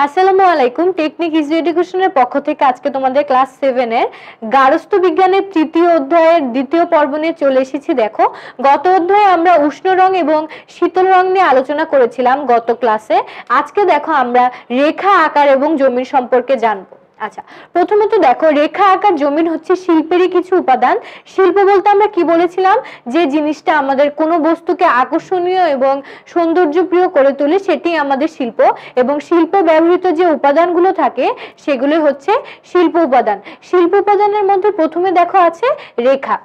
আসসালামু আলাইকুম। Technique easy এডুকেশনের পক্ষ থেকে আজকে তোমাদের ক্লাস সেভেনের গারস্থ বিজ্ঞানের তৃতীয় অধ্যায়ের দ্বিতীয় পর্ব নিয়ে চলে এসেছি। দেখো, গত অধ্যায়ে আমরা উষ্ণ রং এবং শীতল রং নিয়ে আলোচনা করেছিলাম গত ক্লাসে আজকে দেখো আমরা রেখা, আকার এবং জমির সম্পর্কে জানব। আচ্ছা প্রথমত দেখো, রেখা আঁকার জমিন হচ্ছে শিল্পেরই কিছু উপাদান। শিল্প বলতে আমরা কি বলেছিলাম? যে জিনিসটা আমাদের কোনো বস্তুকে আকর্ষণীয় এবং সৌন্দর্যপ্রিয় করে তোলে, সেটি আমাদের শিল্প। এবং শিল্প ব্যবহৃত যে উপাদানগুলো থাকে সেগুলো হচ্ছে শিল্প উপাদান। শিল্প উপাদানের মধ্যে প্রথমে দেখো আছে রেখা।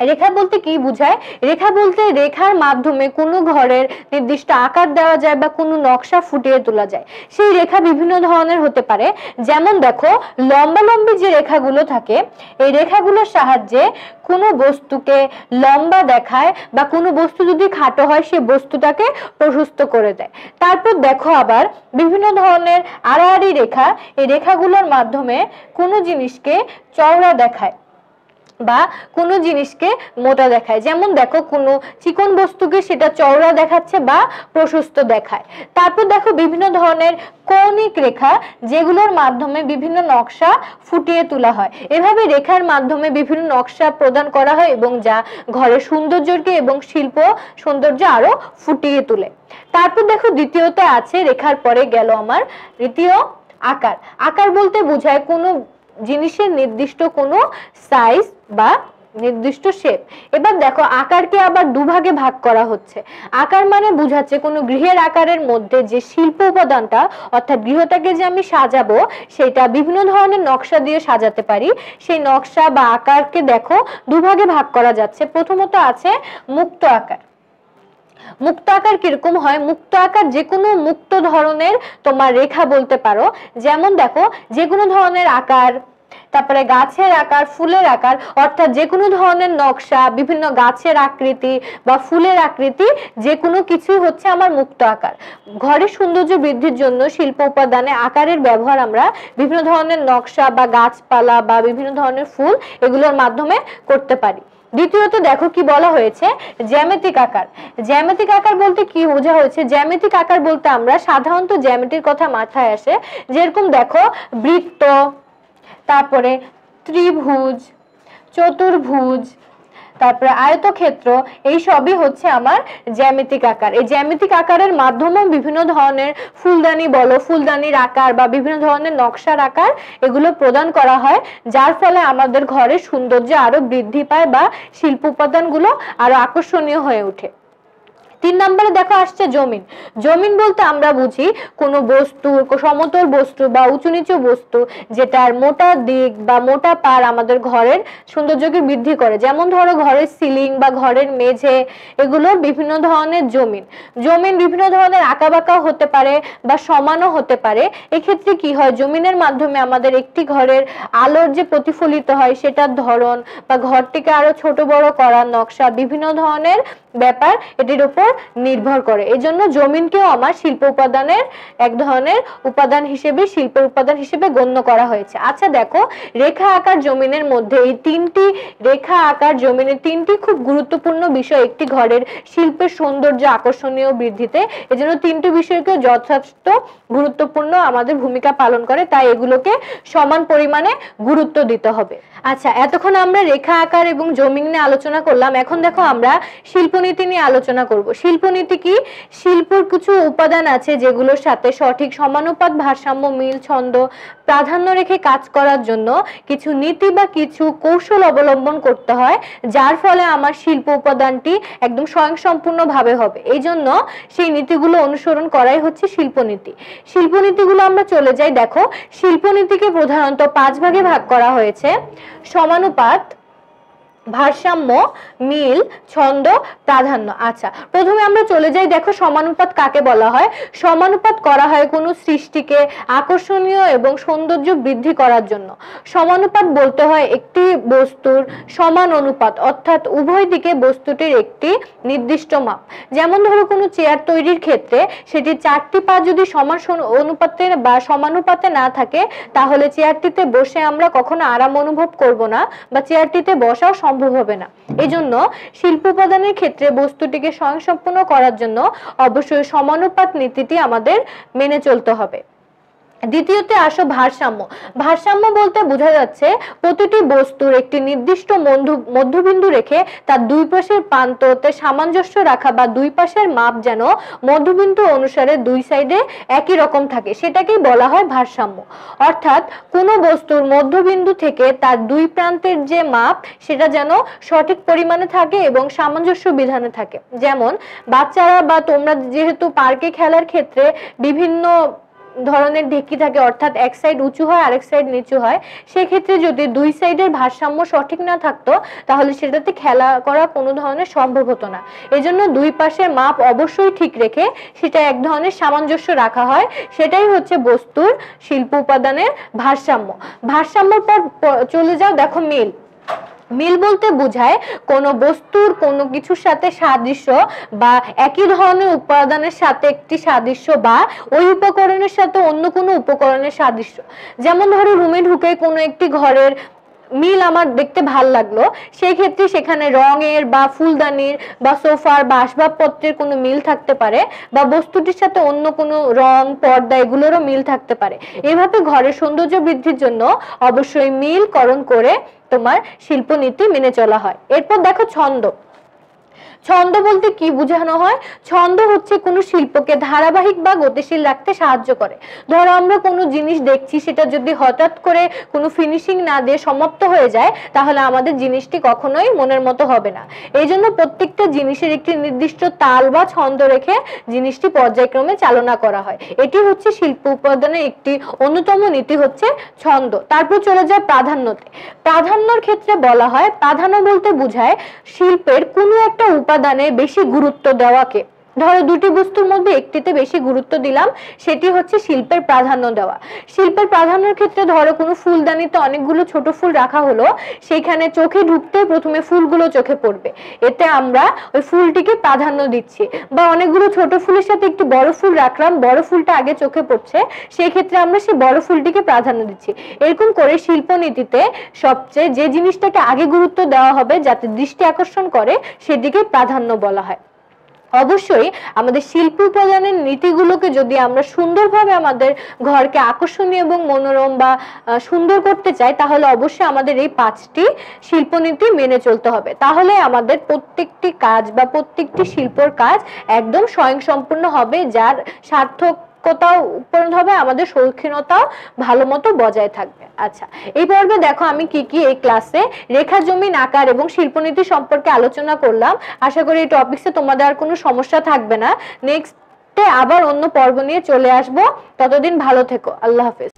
রেখা বলতে কি বোঝায়? রেখা বলতে রেখার মাধ্যমে কোনো ঘরের নির্দিষ্ট আকার দেওয়া যায় বা কোনো নকশা ফুটিয়ে তোলা যায়। সেই রেখা বিভিন্ন ধরনের হতে পারে। যেমন দেখো লম্বা লম্বি যে রেখাগুলো থাকে, এই রেখাগুলোর সাহায্যে কোনো বস্তুকে লম্বা দেখায় বা কোনো বস্তু যদি খাটো হয় সেই বস্তুটাকে প্রশস্ত করে দেয়। তারপর দেখো আবার বিভিন্ন ধরনের আড়াআড়ি রেখা। এই রেখাগুলোর মাধ্যমে কোনো জিনিসকে চওড়া দেখায়। বা কোনো জিনিসকে মোটা দেখায়। যেমন দেখো কোনো চিকন বস্তুকে সেটা চওড়া দেখাচ্ছে বা প্রশস্ত দেখায়। তারপর দেখো বিভিন্ন ধরনের কৌণিক রেখা, যেগুলোর মাধ্যমে বিভিন্ন নকশা ফুটিয়ে তোলা হয়। এভাবে রেখার মাধ্যমে বিভিন্ন নকশা প্রদান করা হয় এবং যা ঘরের সৌন্দর্যকে এবং শিল্প সৌন্দর্য আরও ফুটিয়ে তোলে। তারপর দেখো দ্বিতীয়তে আছে, রেখার পরে গেল আমার দ্বিতীয় আকার। আকার বলতে বোঝায় কোনো জিনিসের নির্দিষ্ট কোনো সাইজ বা নির্দিষ্ট শেপ এবার দেখো, আকারকে আবার দুভাগে ভাগ করা হচ্ছে। আকার মানে বুঝাচ্ছে কোনো গৃহের আকারের মধ্যে যে শিল্প উপাদানটা, অর্থাৎ গৃহটাকে যে আমি সাজাবো, সেটা বিভিন্ন ধরনের নকশা দিয়ে সাজাতে পারি। সেই নকশা বা আকারকে দেখো, দুভাগে ভাগ করা যাচ্ছে। প্রথমত আছে মুক্ত আকার। মুক্ত আকার কীরকম হয়? মুক্ত আকার যে কোনো মুক্ত ধরনের তোমার রেখা বলতে পারো। যেমন দেখো যে কোনো ধরনের আকার তারপরে গাছের আকার, ফুলের আকার, অর্থাৎ যে কোনো ধরনের নকশা, বিভিন্ন গাছের আকৃতি বা ফুলের আকৃতি যে কোনো কিছুই হচ্ছে আমার মুক্ত আকার। ঘরের সৌন্দর্য বৃদ্ধির জন্য শিল্প উপাদানে আকারের ব্যবহার আমরা বিভিন্ন ধরনের নকশা বা গাছপালা বা বিভিন্ন ধরনের ফুল এগুলোর মাধ্যমে করতে পারি। দ্বিতীয়ত দেখো কি বলা হয়েছে? জ্যামিতিক আকার। জ্যামিতিক আকার বলতে কি বোঝা হয়েছে? জ্যামিতিক আকার বলতে আমরা সাধারণত জ্যামিতির কথা মাথায় আসে। যেরকম দেখো বৃত্ত তারপরে ত্রিভুজ, চতুর্ভুজ, তারপরে আয়তক্ষেত্র, এই সবই হচ্ছে আমার জ্যামিতিক আকার। এই জ্যামিতিক আকারের মাধ্যমেও বিভিন্ন ধরনের ফুলদানি বলো, ফুলদানির আকার বা বিভিন্ন ধরনের নকশার আকার এগুলো প্রদান করা হয়, যার ফলে আমাদের ঘরের সৌন্দর্য আরও বৃদ্ধি পায় বা শিল্প উপাদানগুলো আরও আকর্ষণীয় হয়ে ওঠে। তিন নম্বরে দেখো আসছে জমিন। জমিন বলতে আমরা বুঝি কোনো বস্তু, সমতল বস্তু বা উঁচু নিচু বস্তু যেটার মোটা দিক বা মোটা পার আমাদের ঘরের সৌন্দর্যকে বৃদ্ধি করে। যেমন ধরো ঘরের সিলিং বা ঘরের মেঝে, এগুলো বিভিন্ন ধরনের জমিন। জমিন বিভিন্ন ধরনের আঁকাবাঁকা হতে পারে বা সমানও হতে পারে। এক্ষেত্রে কি হয়? জমিনের মাধ্যমে আমাদের একটি ঘরের আলোর যে প্রতিফলিত হয় সেটার ধরন বা ঘরটিকে আরও ছোট বড় করার নকশা, বিভিন্ন ধরনের ব্যাপার এটির উপর নির্ভর করে। এই জন্য জমিনকেও আমার শিল্প উপাদানের এক ধরনের উপাদান হিসেবে শিল্পের উপাদান হিসেবে গণ্য করা হয়েছে। আচ্ছা দেখো, রেখা আকার জমিনের মধ্যে এই তিনটি, রেখা আকার জমিনের তিনটি খুব গুরুত্বপূর্ণ বিষয়। একটি ঘরের শিল্পের সৌন্দর্য আকর্ষণীয় বৃদ্ধিতে। এজন্য তিনটি বিষয়কে যথেষ্ট গুরুত্বপূর্ণ আমাদের ভূমিকা পালন করে। তাই এগুলোকে সমান পরিমাণে গুরুত্ব দিতে হবে। আচ্ছা এতক্ষণ আমরা রেখা আকার এবং জমিন নিয়ে আলোচনা করলাম। এখন দেখো আমরা শিল্পনীতি নিয়ে আলোচনা করব। শিল্পনীতি কি? শিল্পর কিছু উপাদান আছে যেগুলোর সাথে সঠিক সমানুপাত ভারসাম্য, মিল, ছন্দ প্রাধান্য রেখে কাজ করার জন্য কিছু নীতি বা কিছু কৌশল অবলম্বন করতে হয়, যার ফলে আমার শিল্প উপাদানটি একদম স্বয়ংসম্পূর্ণ ভাবে হবে। এই জন্য সেই নীতিগুলো অনুসরণ করাই হচ্ছে শিল্পনীতি। শিল্পনীতিগুলো আমরা চলে যাই, দেখো, শিল্পনীতিকে প্রধানত পাঁচ ভাগে ভাগ করা হয়েছে। সমানুপাত ভারসাম্য, মিল, ছন্দ, প্রাধান্য। আচ্ছা প্রথমে আমরা চলে যাই, দেখো সমানুপাত কাকে বলা হয়? সমানুপাত করা হয় কোনো সৃষ্টিকে আকর্ষণীয় এবং সৌন্দর্য বৃদ্ধি করার জন্য। সমানুপাত বলতে হয় একটি বস্তুর সমান অনুপাত, অর্থাৎ উভয় দিকে বস্তুটির একটি নির্দিষ্ট মাপ। যেমন ধরো কোনো চেয়ার তৈরির ক্ষেত্রে সেটি চারটি পা যদি সমান অনুপাতে বা সমানুপাতে না থাকে, তাহলে চেয়ারটিতে বসে আমরা কখনো আরাম অনুভব করব না বা চেয়ারটিতে বসাও সম্ভব হবে না। এজন্য শিল্প উপাদানের ক্ষেত্রে বস্তুটিকে স্বয়ংসম্পূর্ণ করার জন্য অবশ্যই সমানুপাত নীতিটি আমাদের মেনে চলতে হবে। দ্বিতীয়তে আসো ভারসাম্য। ভারসাম্য বলতে বোঝা যাচ্ছে প্রতিটি বস্তুর একটি নির্দিষ্ট মধ্য- মধ্যবিন্দু রেখে তার দুই পাশের প্রান্ততে সামঞ্জস্য রাখা বা দুই পাশের মাপ যেন মধ্যবিন্দু অনুসারে দুই সাইডে একই রকম থাকে। সেটাকেই বলা হয় ভারসাম্য। অর্থাৎ কোনো বস্তুর মধ্যবিন্দু থেকে তার দুই প্রান্তের যে মাপ, সেটা যেন সঠিক পরিমাণে থাকে এবং সামঞ্জস্য বিধানে থাকে। যেমন, বাচ্চারা বা তোমরা যেহেতু পার্কে খেলার ক্ষেত্রে বিভিন্ন ধরনের ঢেকি থাকে, অর্থাৎ এক সাইড উঁচু হয়, আরেক সাইড নিচু হয়, সেক্ষেত্রে যদি দুই সাইডের ভারসাম্য সঠিক না থাকতো, তাহলে সেটাতে খেলা করা কোনো ধরনের সম্ভব হতো না। এজন্য দুই পাশের মাপ অবশ্যই ঠিক রেখে সেটা এক ধরনের সামঞ্জস্য রাখা হয়। সেটাই হচ্ছে বস্তুর শিল্প উপাদানের ভারসাম্য। ভারসাম্যর পর চলে যাও, দেখো মিল। মিল বলতে বোঝায় কোনো বস্তুর কোনো কিছুর সাথে সাদৃশ্য বা একই ধরনের উপাদানের সাথে একটি সাদৃশ্য বা ওই উপকরণের সাথে অন্য কোনো উপকরণের সাদৃশ্য। যেমন ধরো রুমে ঢুকে কোনো একটি ঘরের মিল আমার দেখতে ভালো লাগল, সেই ক্ষেত্রে সেখানে রঙের বা ফুলদানির বা সোফার বা আসবাবপত্রের কোনো মিল থাকতে পারে বা বস্তুটির সাথে অন্য কোনো রং, পর্দা এগুলোরও মিল থাকতে পারে। এভাবে ঘরের সৌন্দর্য বৃদ্ধির জন্য অবশ্যই মিলকরণ করে তোমার শিল্পনীতি মেনে চলা হয়। এরপর দেখো ছন্দ। ছন্দ বলতে কি বোঝানো হয়? ছন্দ হচ্ছে কোনো শিল্পকে ধারাবাহিক বা গতিশীল রাখতে সাহায্য করে। ধরো, আমরা কোনো জিনিস দেখছি, সেটা যদি হঠাৎ করে কোনো ফিনিশিং না দিয়ে সমাপ্ত হয়ে যায়, তাহলে আমাদের জিনিসটি কখনোই মনের মতো হবে না। এই জন্য প্রত্যেকটা জিনিসের একটি নির্দিষ্ট তাল বা ছন্দ রেখে জিনিসটি পর্যায়ক্রমে চালনা করা হয়। এটি হচ্ছে শিল্প উপাদানের একটি অন্যতম নীতি হচ্ছে ছন্দ। তারপর চলে যায় প্রাধান্যতে। প্রাধান্যর ক্ষেত্রে বলা হয়, প্রাধান্য বলতে বোঝায় শিল্পের কোনো একটা উপাদানে বেশি গুরুত্ব দেওয়াকে ধরো দুটি বস্তুর মধ্যে একটিতে বেশি গুরুত্ব দিলাম, সেটি হচ্ছে শিল্পের প্রাধান্য দেওয়া। শিল্পের প্রাধান্যের ক্ষেত্রে ধরো কোনো ফুলদানিতে অনেকগুলো ছোট ফুল রাখা হলো, সেইখানে চোখে ঢুকতে প্রথমে ফুলগুলো চোখে পড়বে। এতে আমরা ওই ফুলটিকে প্রাধান্য দিচ্ছি। বা অনেকগুলো ছোট ফুলের সাথে একটি বড় ফুল রাখলাম, বড় ফুলটা আগে চোখে পড়ছে সেই ক্ষেত্রে আমরা সেই বড় ফুলটিকে প্রাধান্য দিচ্ছি। এরকম করে শিল্পনীতিতে সবচেয়ে যে জিনিসটাকে আগে গুরুত্ব দেওয়া হবে, যাতে দৃষ্টি আকর্ষণ করে সেদিকে প্রাধান্য বলা হয়। অবশ্যই আমাদের শিল্প উপাদানের নীতিগুলোকে যদি আমরা সুন্দরভাবে আমাদের ঘরকে আকর্ষণীয় এবং মনোরম বা সুন্দর করতে চাই, তাহলে অবশ্যই আমাদের এই পাঁচটি শিল্পনীতি মেনে চলতে হবে। তাহলে আমাদের প্রত্যেকটি কাজ বা প্রত্যেকটি শিল্পর কাজ একদম স্বয়ংসম্পূর্ণ হবে, যার সার্থকতাও উৎপন্ন হবে, আমাদের সৌখিনতাও ভালো মতো বজায় থাকবে। আচ্ছা এই পর্বে দেখো আমি কি কি এই ক্লাসে রেখা জমিন আকার এবং শিল্পনীতি সম্পর্কে আলোচনা করলাম। আশা করি এই টপিক্সে তোমাদের আর কোনো সমস্যা থাকবে না। নেক্সটে আবার অন্য পর্ব নিয়ে চলে আসব। ততদিন ভালো থেকো। আল্লাহ হাফেজ।